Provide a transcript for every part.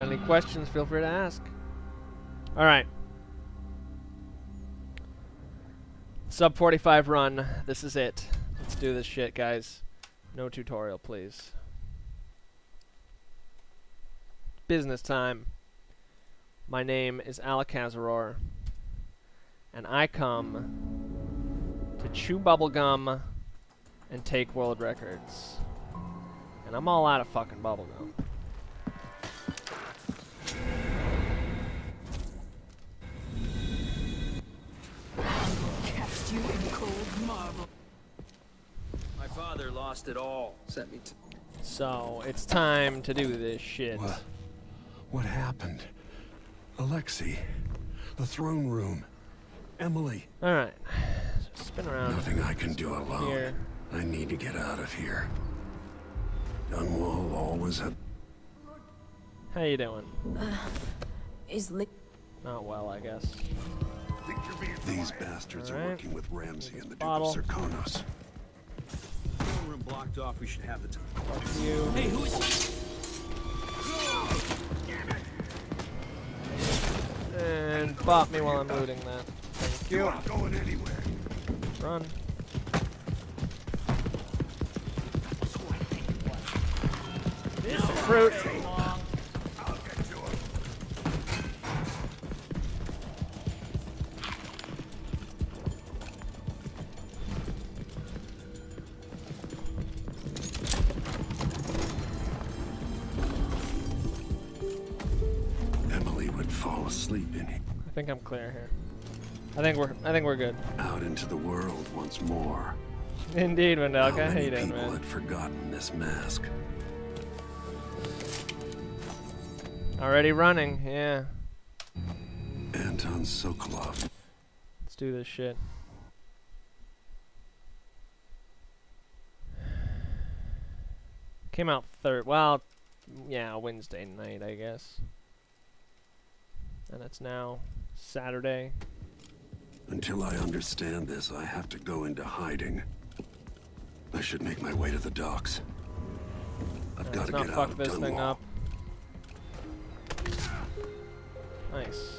Any questions, feel free to ask. All right. Sub 45 run. This is it. Let's do this shit, guys. No tutorial, please. Business time. My name is Allakazzaror, and I come to chew bubblegum and take world records. And I'm all out of fucking bubblegum. Father lost it all. Sent me to. So, it's time to do this shit. What? What happened? Alexi, the throne room, Emily. Alright. So spin around. Nothing I can do alone. Here. I need to get out of here. Dunwall always had. How you doing? Uh, is Lick Not well, I guess. These bastards are working with Ramsey and the Duke of Serkonos. Throne room blocked off. We should have the time. Fuck you. Hey, who is? And bop me while I'm looting that. Thank you. not going anywhere. Run. Fruit. Think I'm clear here. I think we're I think we're good. Out into the world once more. Indeed, Wendelka. How many you doing, man? had forgotten this mask? Already running, yeah. Anton Sokolov. Let's do this shit. Came out third. Well, yeah, Wednesday night, I guess. And it's now Saturday. Until I understand this, I have to go into hiding. I should make my way to the docks. I've got to let's not get out fuck of this thing up. Nice.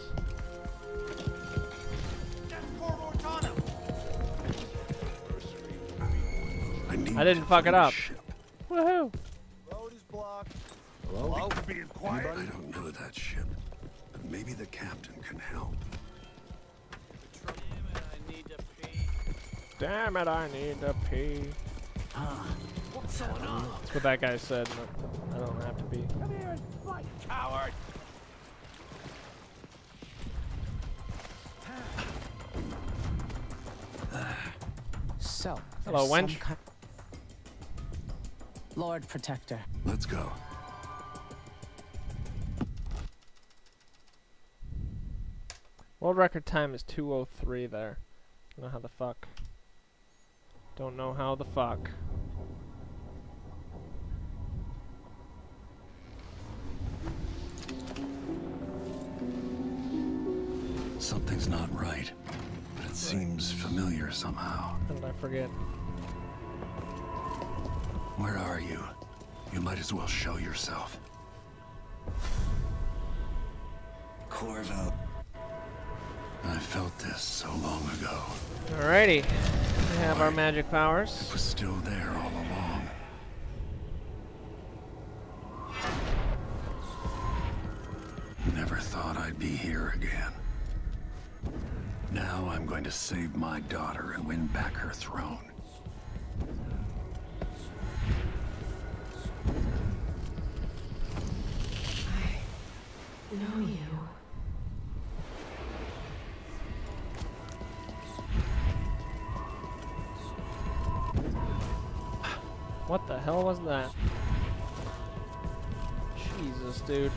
I, I didn't fuck it up. ship. Woohoo! Road is blocked. Hello? being quiet. I don't know that ship, but maybe the captain can help. Damn it, I need to pee. What's going on? That's what that guy said. I don't have to be. Coward. So. Hello, there's wench. Lord Protector. Let's go. World record time is 203 there. Don't know how the fuck. Don't know how the fuck. Something's not right, but it seems familiar somehow. How did I forget? Where are you? You might as well show yourself. Corvo. I felt this so long ago. Alrighty. We have our magic powers. It was still there all along. Never thought I'd be here again. Now I'm going to save my daughter and win back her throne. Was that? Jesus, dude.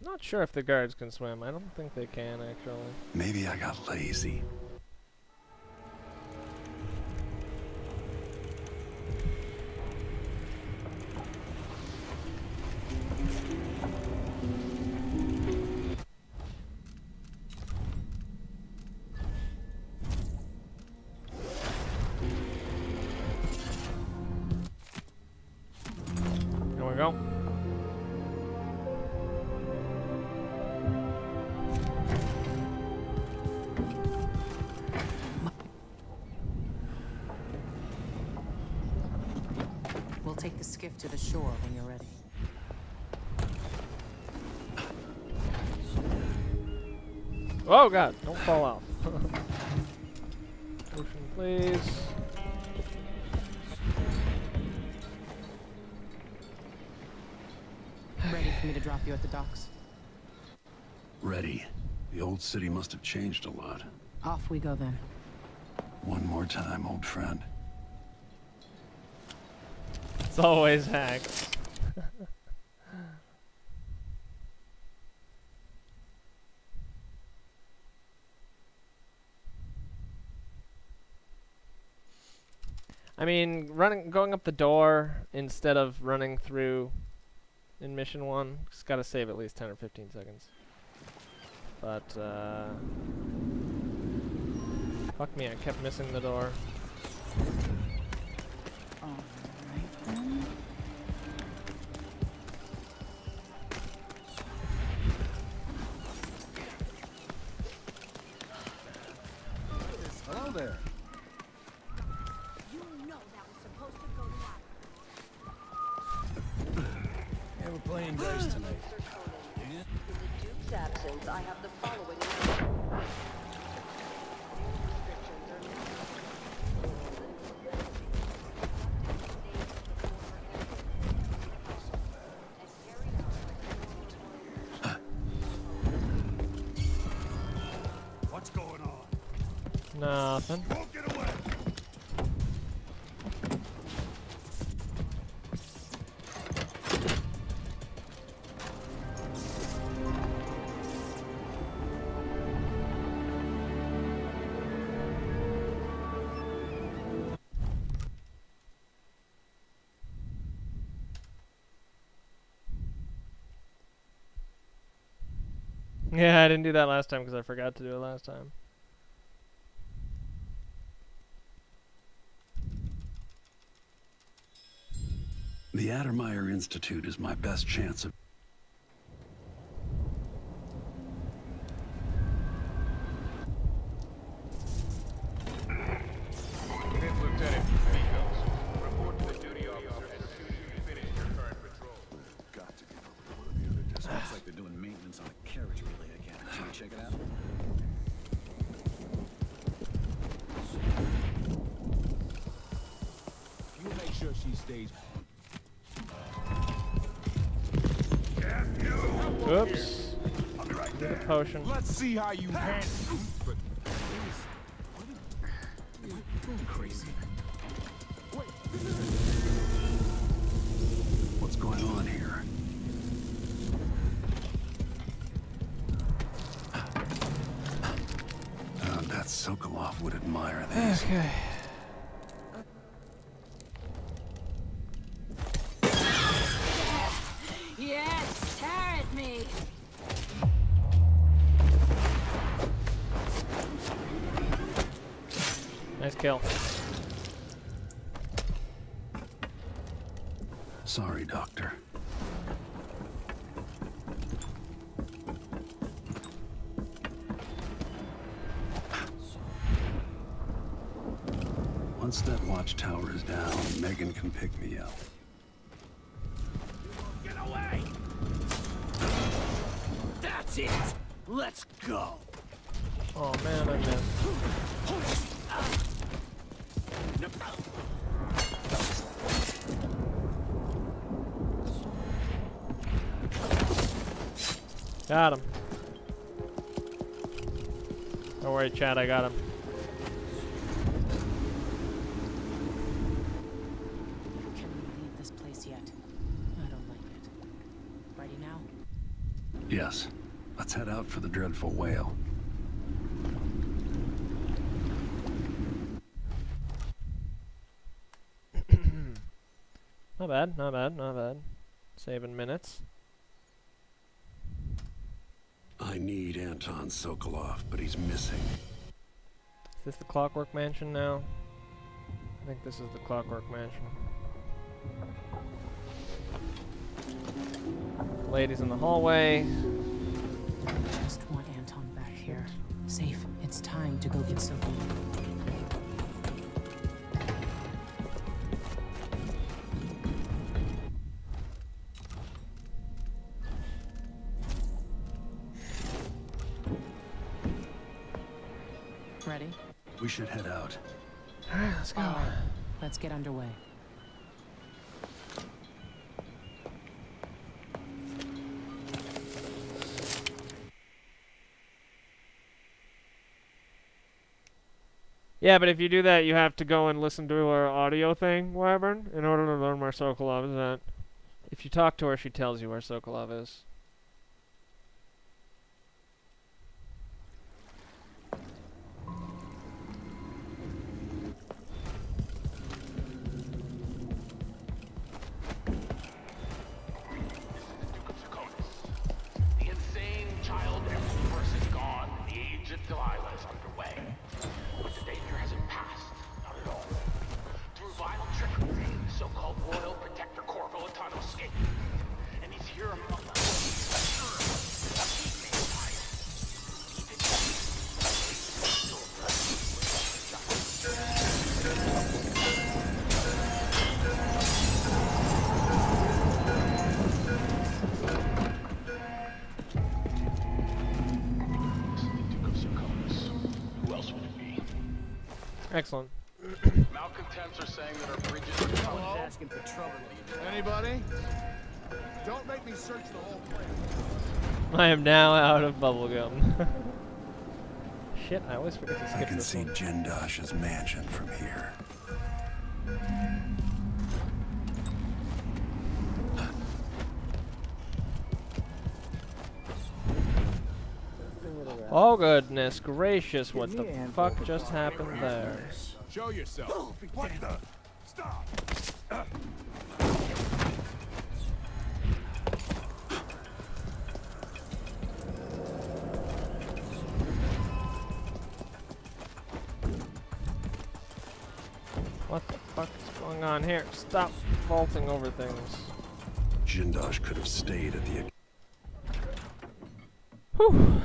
Not sure if the guards can swim. I don't think they can, actually. Maybe I got lazy. City must have changed a lot. Off we go then. One more time, old friend. It's always hacks. I mean, running, going up the door instead of running through in mission one, just gotta save at least 10 or 15 seconds. But, uh... Fuck me, I kept missing the door. Yeah, I didn't do that last time because I forgot to do it last time. The Addermire Institute is my best chance of Let's see how you handle. Once that watchtower is down, Meagan can pick me up. get away. That's it. Let's go. Oh man, I missed. Got him. Don't worry, Chad, I got him. Can we leave this place yet? I don't like it. Ready now? Yes. Let's head for whale. Not bad, not bad, not bad. Saving minutes. I need Anton Sokolov, but he's missing. Is this the Clockwork Mansion now? I think this is the Clockwork Mansion. Ladies in the hallway. To go get Sophie. Ready? We should head out. All right, Let's go. All right. Let's get underway. Yeah, but if you do that, you have to go and listen to her audio thing, Wyvern, in order to learn where Sokolov is at. If you talk to her, she tells you where Sokolov is. I am now out of bubblegum. Shit, I always forget to I can this see one. Jindosh's mansion from here. Oh goodness gracious, what the fuck just happened there? Show yourself. What the? Stop! Going on here? Stop vaulting over things. Jindosh could have stayed at the Whew.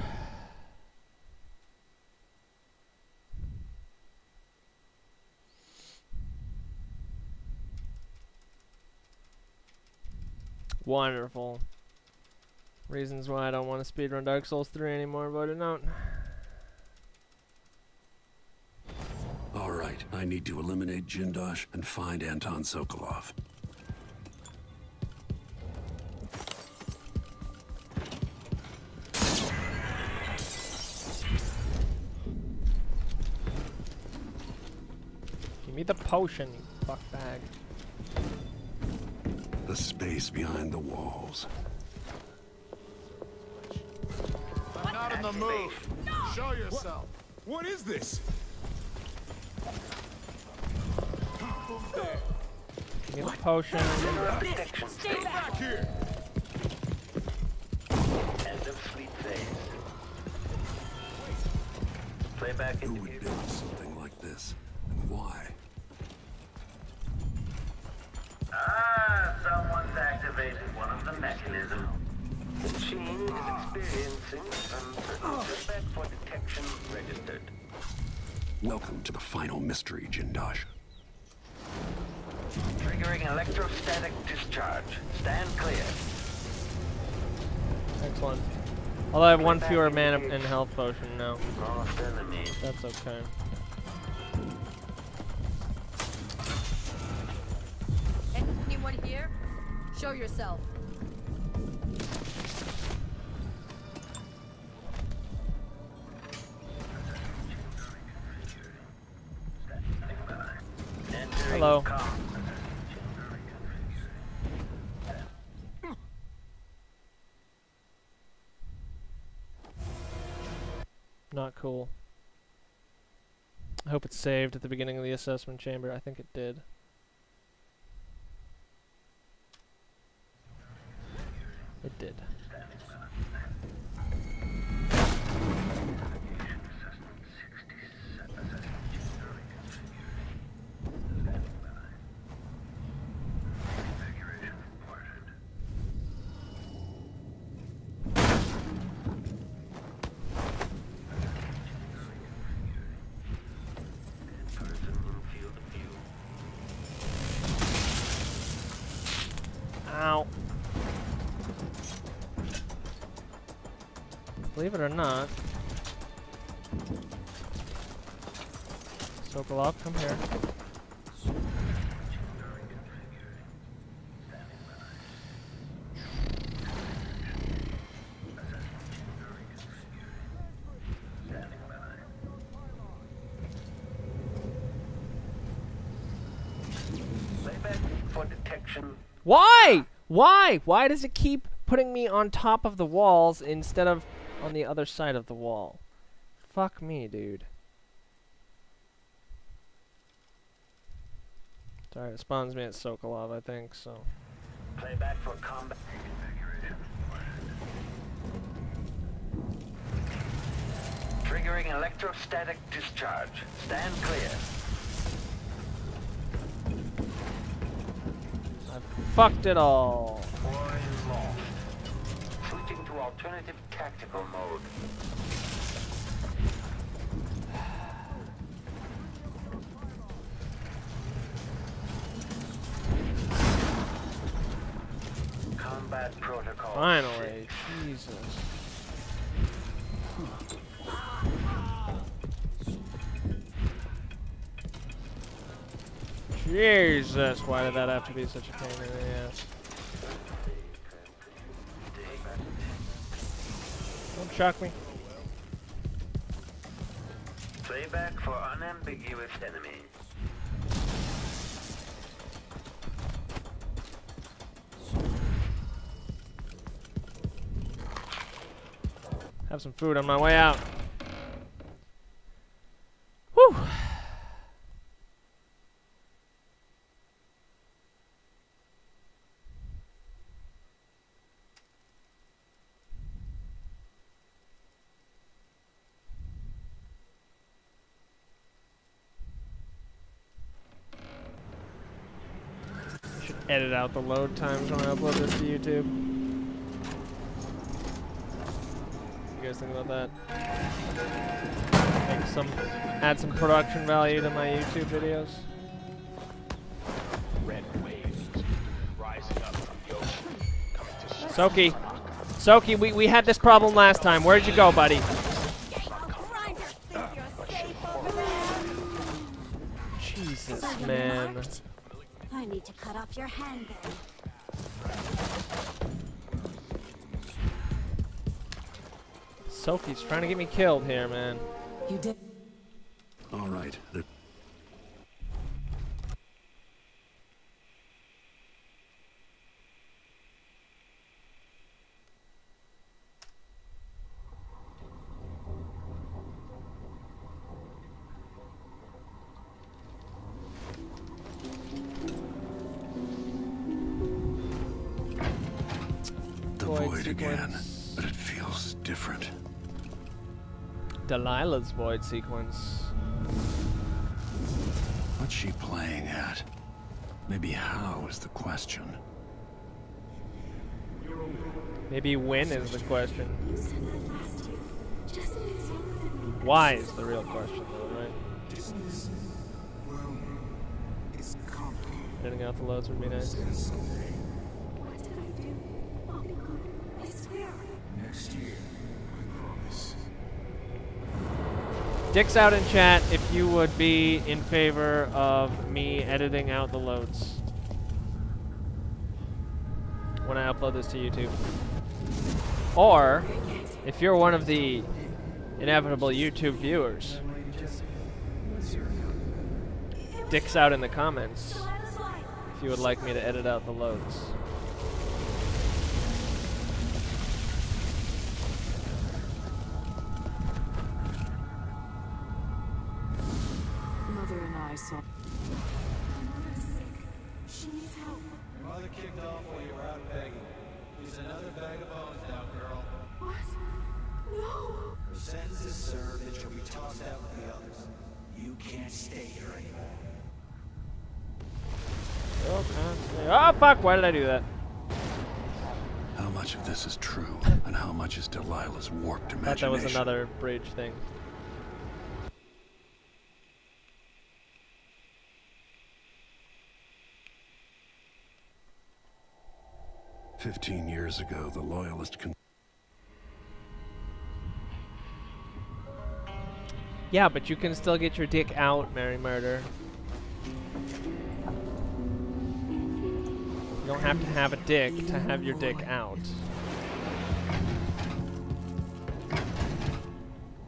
Wonderful. Reasons why I don't want to speedrun Dark Souls 3 anymore, voted out. All right, I need to eliminate Jindosh and find Anton Sokolov. Give me the potion, you fuckbag. The space behind the walls. I'm not in the mood. Show yourself. What is this? Who's there? Give me the potion. Get back here! End of sleep phase. Playback Who into would build something like this? And why? Ah, someone's activated one of the mechanisms. The machine is experiencing some respect for detection registered. Welcome to the final mystery, Jindosh. Triggering electrostatic discharge. Stand clear. Excellent. Although I have one fewer mana and health potion now. That's okay. Anyone here? Show yourself. Saved at the beginning of the assessment chamber. I think it did. It did. Believe it or not. Sokolov, come here. Why? Why? Why does it keep putting me on top of the walls instead of on the other side of the wall? Fuck me, dude. Sorry, it spawns me at Sokolov, I think, so. Playback for combat. Triggering electrostatic discharge. Stand clear. I fucked it all. Alternative tactical mode. Combat protocol. Finally, Jesus. Jesus, why did that have to be such a pain in the ass? Don't shock me. Playback for unambiguous enemy. Have some food on my way out. Whew. Should edit out the load times when I upload this to YouTube. You guys think about that? Make some, add some production value to my YouTube videos. Red waves rising up from the ocean, coming to Soki, Soki, we, we had this problem last time. Where'd you go, buddy? To cut off your hand then. Soki's trying to get me killed here, man. You did. Delilah's void sequence. What's she playing at? Maybe how is the question. Maybe when is the question. You said that last year. Just as Why is the real question, though, right? Getting out the loads would be nice. What did I do? I'll be good. I swear. Dicks out in chat if you would be in favor of me editing out the loads when I upload this to YouTube. Or if you're one of the inevitable YouTube viewers, dicks out in the comments if you would like me to edit out the loads. Why did I do that? How much of this is true, and how much is Delilah's warped thought imagination? that was another bridge thing. Fifteen years ago, the Loyalist con- Yeah, but you can still get your dick out, Mary Murder. You don't have to have a dick to have your dick out.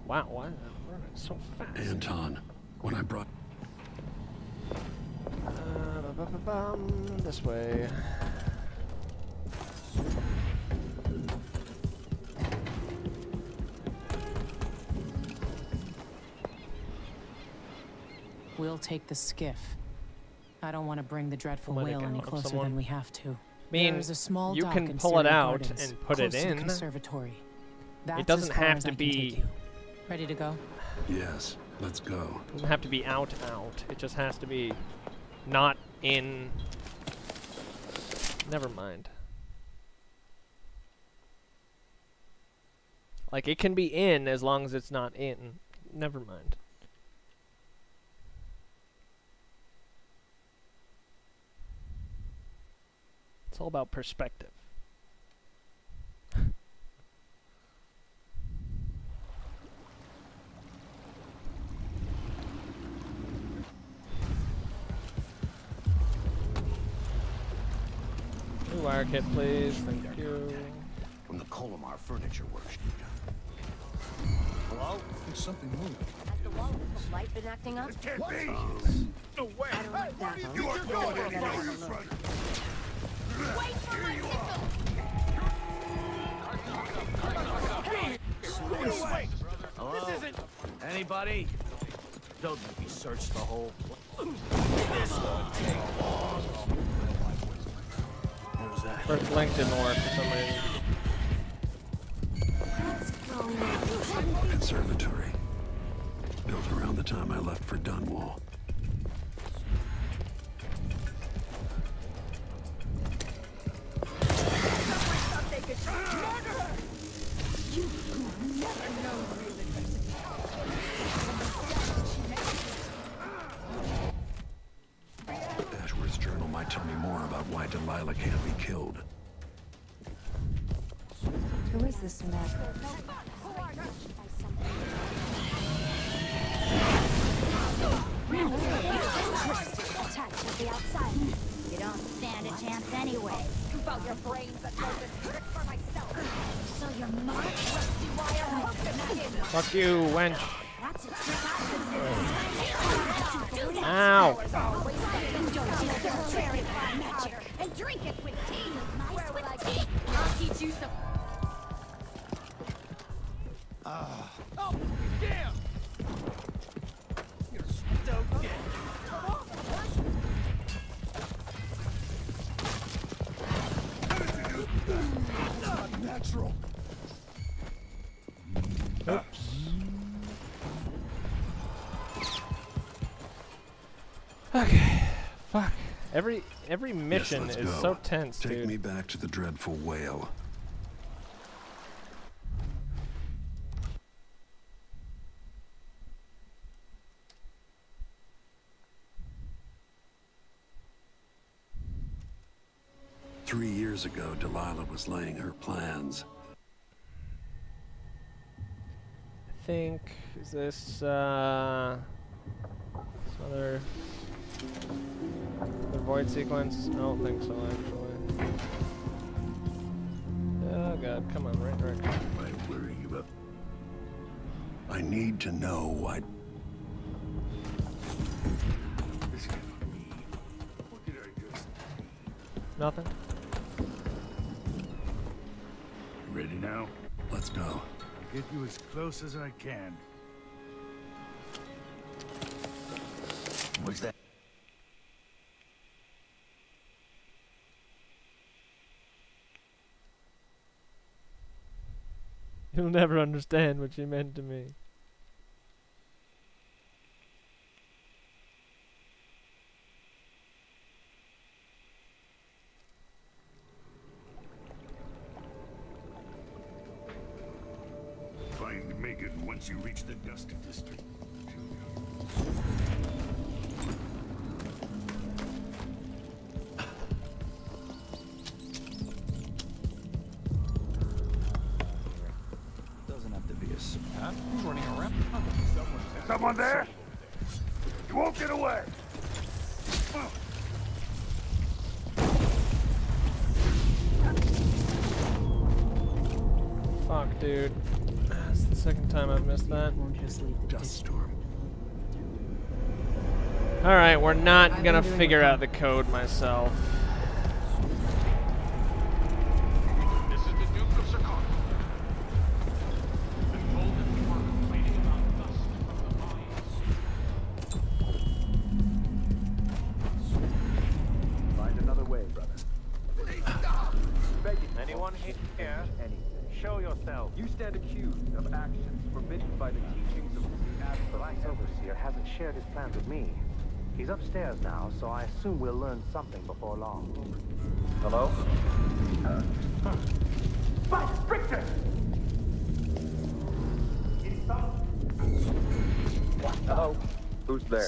Wow, why is that running so fast? Anton, when I brought Uh, ba-ba-ba-bum, this way. We'll take the skiff. I don't want to bring the dreadful whale any closer someone. than we have to. I mean, There's a small you can pull it out Gardens, and put it to the in. conservatory. That's doesn't have to I can take be- Ready to go? Yes, let's go. It doesn't have to be out out. It just has to be not in. Never mind. Like it can be in as long as it's not in. Never mind. It's all about perspective. New wire kit, please. Thank you. From the Colomar Furniture Works. Hello? There's something moving. Has the wall of light been acting up? Can't be. No way. I don't like that. though. You are going Anybody? Don't make me search the whole. What was that? First link didn't work for some reason. Conservatory. Built around the time I left for Dunwall. Every every mission let's is go. so tense, Take dude. me back to the dreadful whale. Three years ago, Delilah was laying her plans. I think is this uh this other the void sequence? I don't think so actually. Oh god, come on, right direction. Right where you up? I need to know why. This can't be. What did I just... Nothing. Ready now? Let's go. I'll get you as close as I can. What's that? You'll never understand what she meant to me. Second time I've missed that. Dust storm. Alright, we're not gonna figure out the code myself.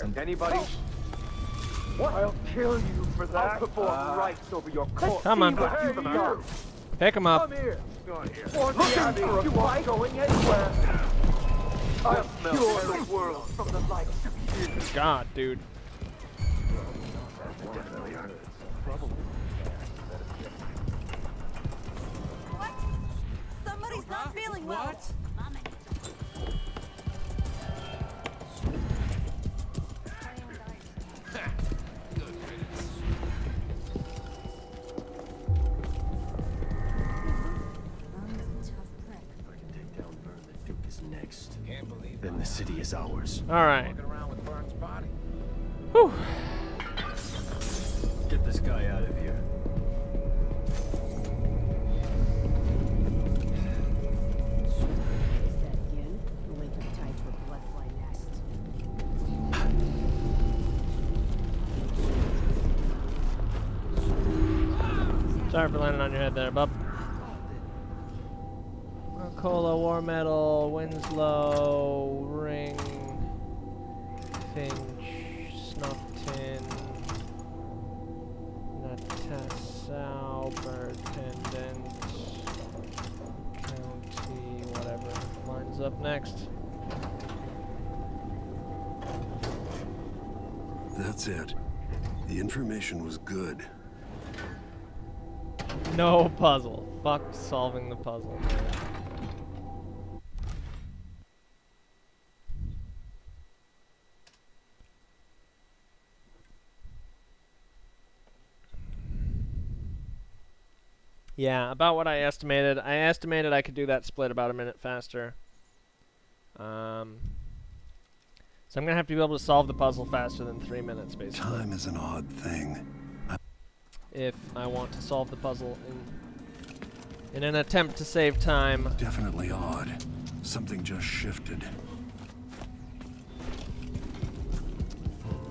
Who's there? Anybody? What? I'll kill you for that. I'll perform Uh, rites over your corpse. Come on. See what you've. Pick him up. Come here. Going here. Looking for you aren't going anywhere. I'll cure the world from the light. God, dude. What? Somebody's not feeling well. What? Ours. Alright. around solving the puzzle. man. Yeah, about what I estimated. I estimated I could do that split about a minute faster. Um, so I'm gonna have to be able to solve the puzzle faster than three minutes, basically Time is an odd thing. if I want to solve the puzzle in, in an attempt to save time. Definitely odd. Something just shifted.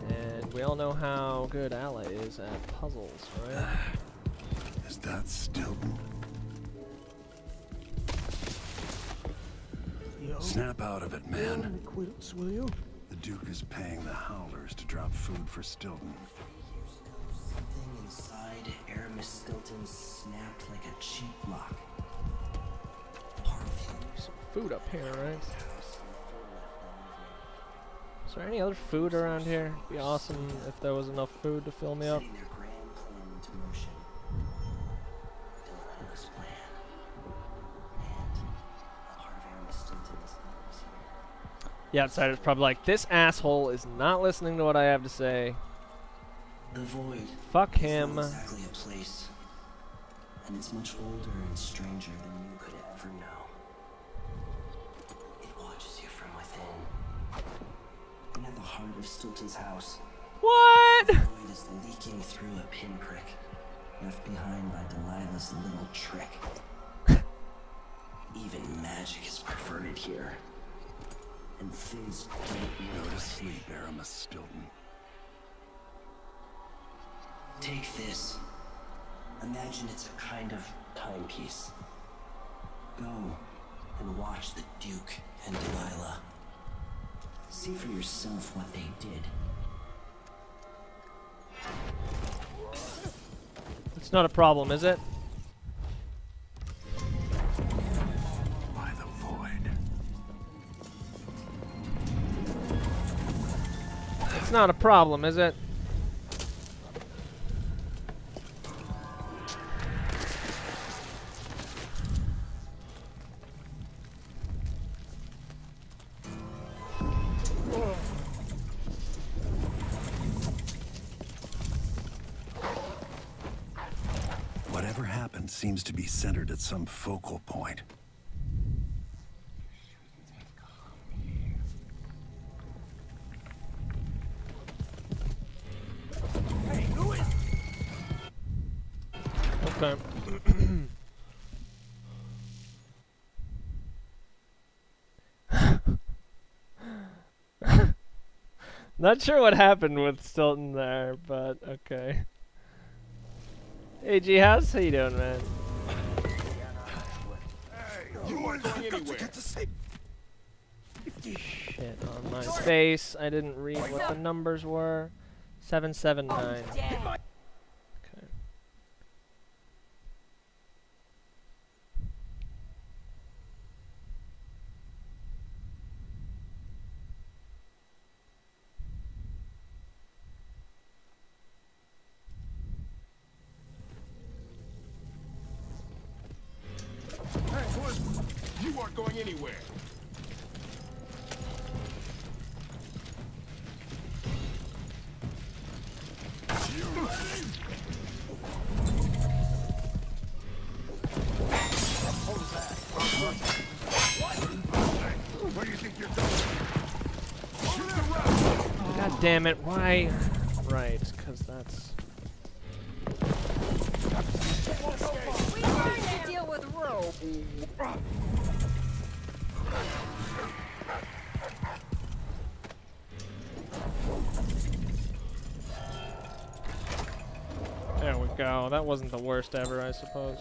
And we all know how good Ala is at puzzles, right? Is that Stilton? Snap out of it, man. Quilts, will you? The Duke is paying the Howlers to drop food for Stilton. Inside Stilton snapped like a cheap lock. Some food up here, right? Is there any other food around here? It'd be awesome if there was enough food to fill me up. Setting their grand plan into motion. Built on this plan. And a part of Aramis Stilton is is here. The outsider's probably like, this asshole is not listening to what I have to say. The void. Fuck is him. Exactly a place. And it's much older and stranger than you could ever know. It watches you from within. And at the heart of Stilton's house, What? the void is leaking through a pinprick left behind by Delilah's little trick. Even magic is perverted here. And things don't Go to sleep, Aramis Stilton. Take this. Imagine it's a kind of timepiece. Go and watch the Duke and Delilah. See for yourself what they did. It's not a problem, is it? By the void. It's not a problem, is it? Some focal point. Okay. Not sure what happened with Stilton there, but okay. Hey G House, how you doing, man? You aren't going anywhere. Shit on my face. I didn't read what the numbers were. Seven seven nine. Damn it! Why? Right, because that's. There we go. That wasn't the worst ever, I suppose.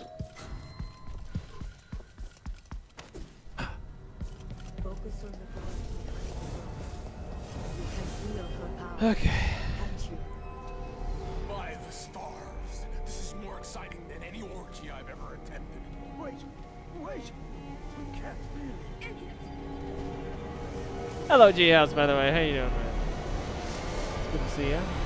Okay. By the stars. This is more exciting than any orgy I've ever attended. Wait, wait. We can't really. Hello, G House, by the way. How you doing, man? It's Good to see you.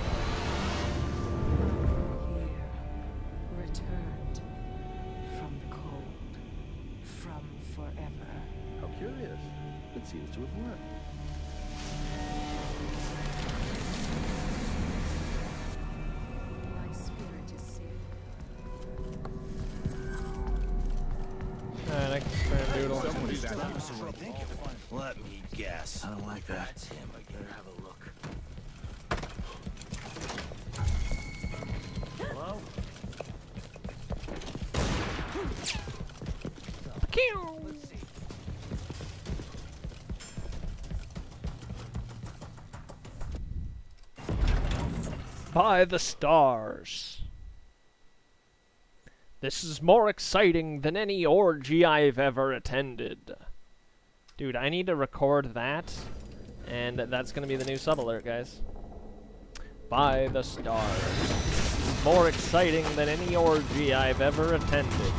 By the stars. This is more exciting than any orgy I've ever attended. Dude, I need to record that, and that's gonna be the new sub alert, guys. By the stars. More exciting than any orgy I've ever attended.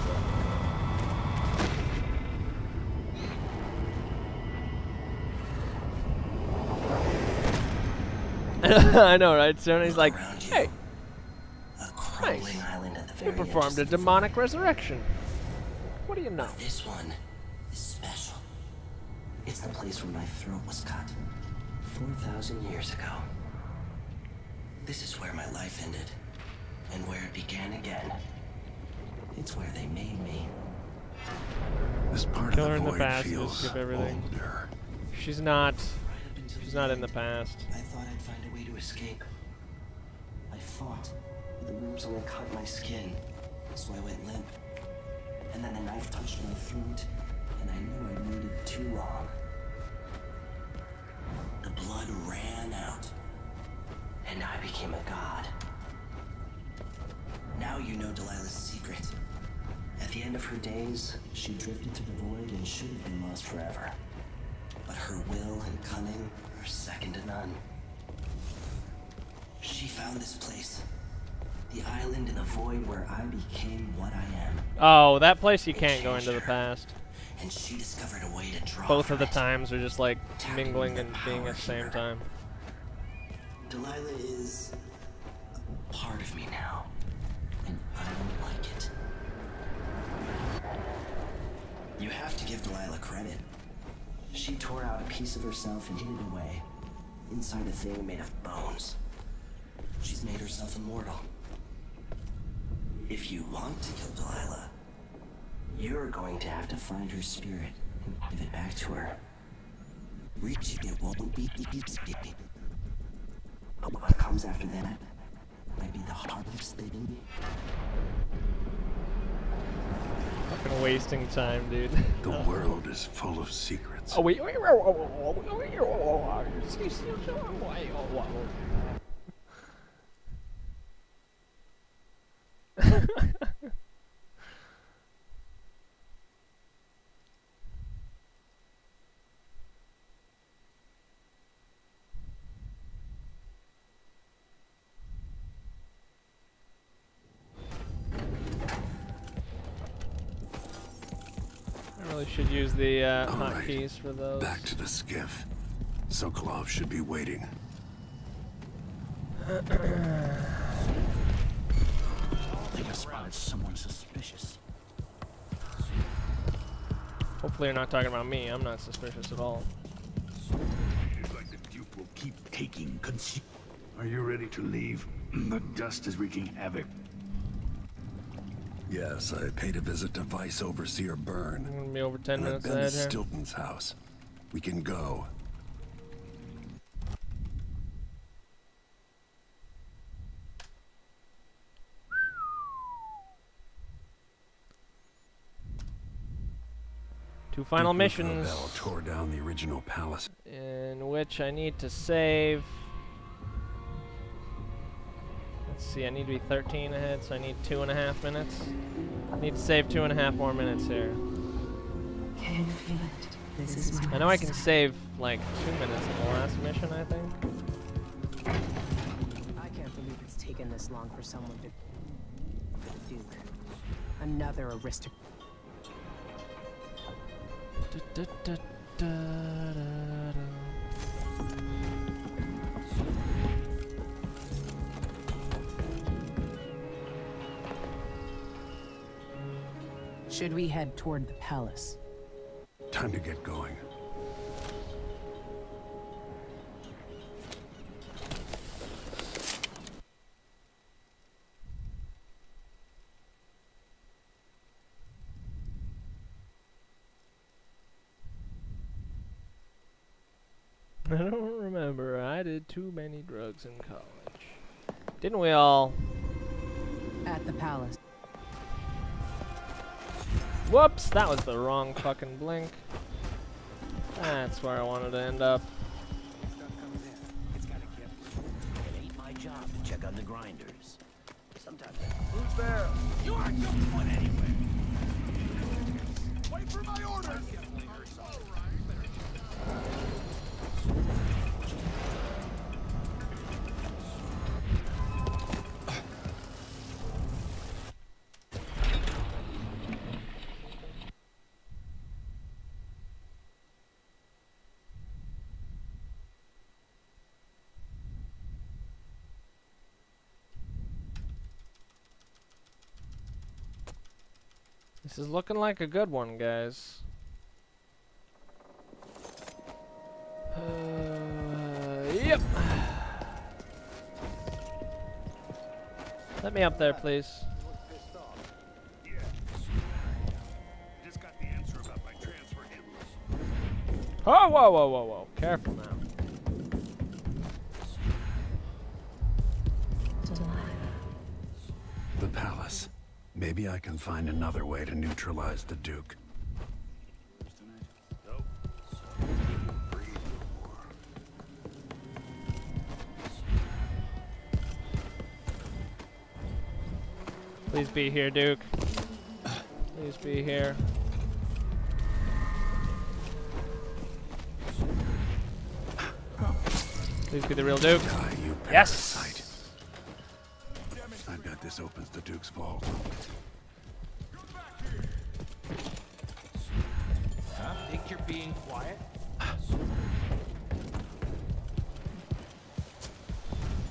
I know, right? Sony's like, hey, Crumbling nice. island at the You very edge performed a demonic resurrection. What do you know? This one is special. It's the place where my throat was cut 4,000 years ago. This is where my life ended, and where it began again. It's where they made me. This part Kill her of in the the void past, feels skip everything. older. She's not. She's not in the past. I thought I'd find a way to escape. I fought, but the wounds only cut my skin, so I went limp. And then the knife touched my throat, and I knew I'd waited too long. Uh, the blood ran out, and I became a god. Now you know Delilah's secret. At the end of her days, she drifted to the void and should have been lost forever. But her will and cunning are second to none. She found this place. The island in the void where I became what I am. Oh, that place you can't go into the past. And she discovered a way to draw Both of the times are just like mingling and being at the same time. Delilah is a part of me now, and I don't like it. You have to give Delilah credit. She tore out a piece of herself and hid it away, inside a thing made of bones. She's made herself immortal. If you want to kill Delilah, you're going to have to find her spirit and give it back to her. Reaching it won't be easy. But what comes after that might be the hardest thing. Fucking wasting time, dude. The world is full of secrets. Oh wait. wait, wait, wait, wait, wait, wait, wait. I really should use the uh, All right, hotkeys for those. Back to the skiff. Sokolov should be waiting. I spotted someone suspicious. Hopefully you're not talking about me. I'm not suspicious at all. Like the Duke will keep taking Are you ready to leave? The dust is wreaking havoc. Yes, I paid a visit to Vice Overseer Byrne. I'm gonna be over 10 and minutes I've been ahead to here. Stilton's house. We can go. Two final Duke missions, Bell tore down the original palace. in which I need to save. Let's see, I need to be 13 ahead, so I need two and a half minutes. I need to save two and a half more minutes here. Can you feel it? This is my I know I can save like two minutes in the last mission, I think. I can't believe it's taken this long for someone to... The Duke. Another aristocrat. Should we head toward the palace? Time to get going. I don't remember. I did too many drugs in college. Didn't we all? At the palace. Whoops, that was the wrong fucking blink. That's where I wanted to end up. It's gotta get. It ain't my job to check on the grinders. Sometimes. Who's there? You aren't the one anyway. Wait for my orders. This is looking like a good one, guys. Uh, yep. Let me up there, please. Just got the answer about my transfer hymns. Oh, whoa, whoa, whoa, whoa. Careful now. Maybe I can find another way to neutralize the Duke. Please be here, Duke. Please be here. Please be the real Duke. Die, you Yes! parasite. I bet this opens the Duke's vault. You're being quiet?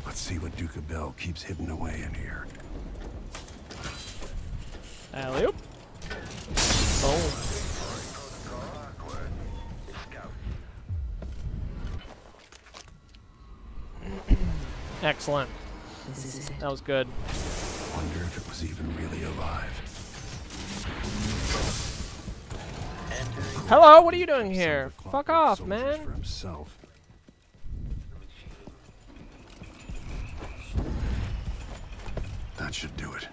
Let's see what Duke Abele keeps hidden away in here. Alley oop. Boom. Oh. Excellent. That was good. Wonder if it was even really alive. Hello, what are you doing here? Fuck off, man. That should do it.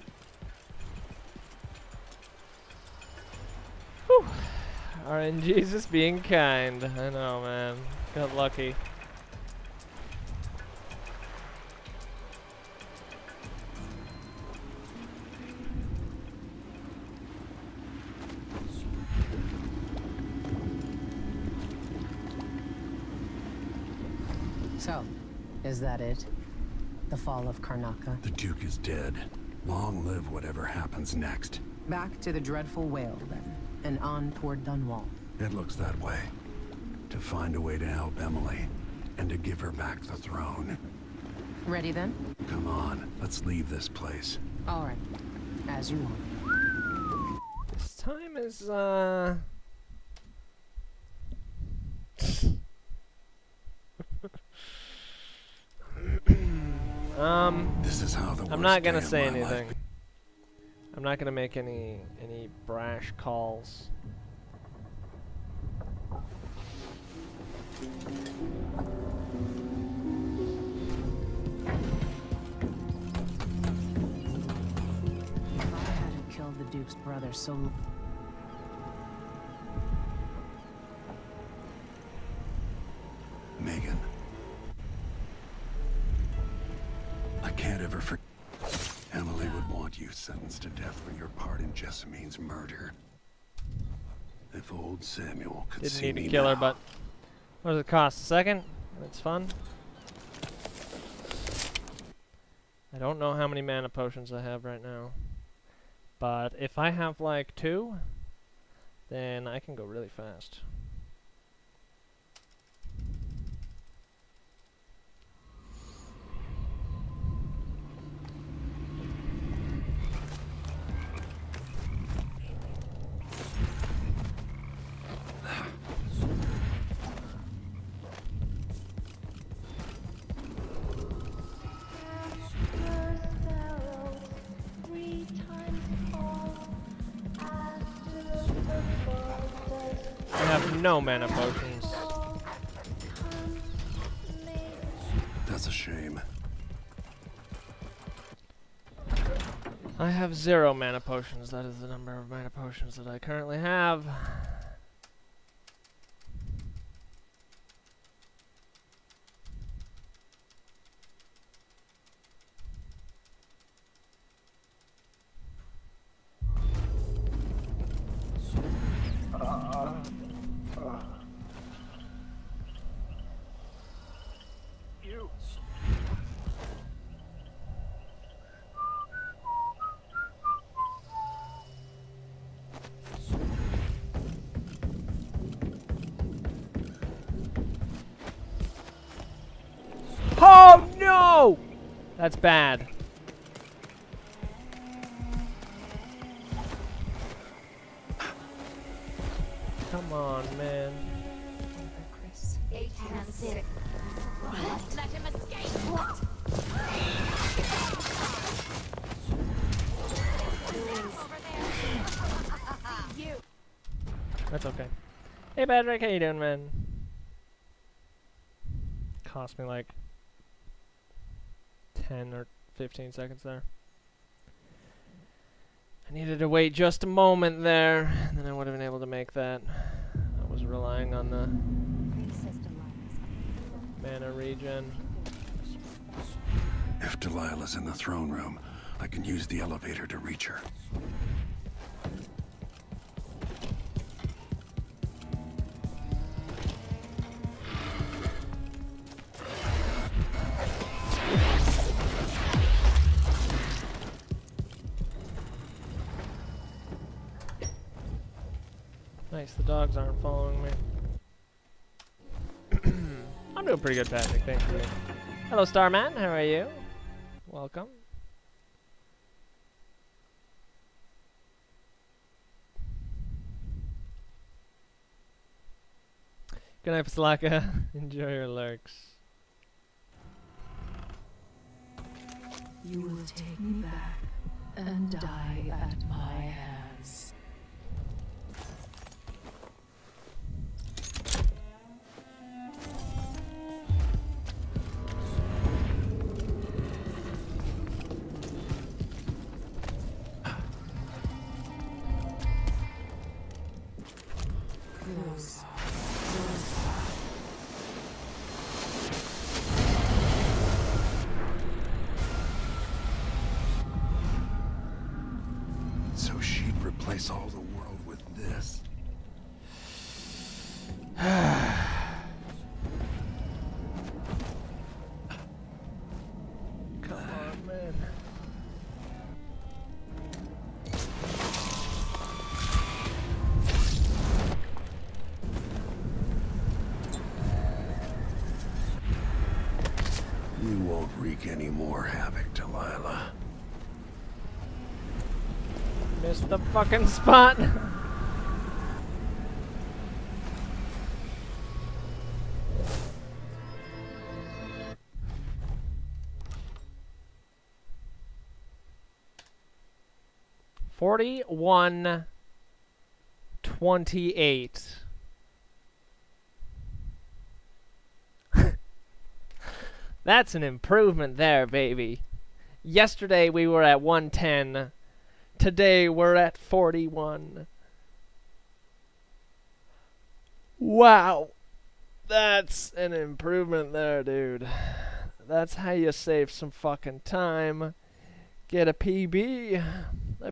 RNG's just being kind. I know, man. Got lucky. Is it? The fall of Karnaca? The Duke is dead. Long live whatever happens next. Back to the Dreadful Wale, then, and on toward Dunwall. It looks that way. To find a way to help Emily, and to give her back the throne. Ready then? Come on, let's leave this place. All right. As you want. This time is, uh... um, This is how the I'm not gonna say my life anything. I'm not gonna make any any brash calls. If I hadn't killed the Duke's brother so for your part in Jessamine's murder. If old Samuel could Didn't see need me to kill her, but what does it cost? A second? It's fun. I don't know how many mana potions I have right now. But if I have like two, then I can go really fast. No mana potions. That's a shame. I have zero mana potions. That is the number of mana potions that I currently have. That's bad. Come on, man. Eight. Let him escape. You. That's okay. Hey, Patrick, how you doing, man? Cost me like 10 or 15 seconds there. I needed to wait just a moment there, and then I would have been able to make that. I was relying on the mana regen. If Delilah's in the throne room, I can use the elevator to reach her. Nice, the dogs aren't following me. I'm doing pretty good, Patrick. Thank you. Hello, Starman. How are you? Welcome. Good night, Paslaka. Enjoy your lurks. You will take me back and die at my hands. Close. The fucking spot. Forty-one twenty-eight. That's an improvement there, baby. Yesterday we were at 110. Today we're at 41. Wow. That's an improvement there, dude. That's how you save some fucking time. Get a PB.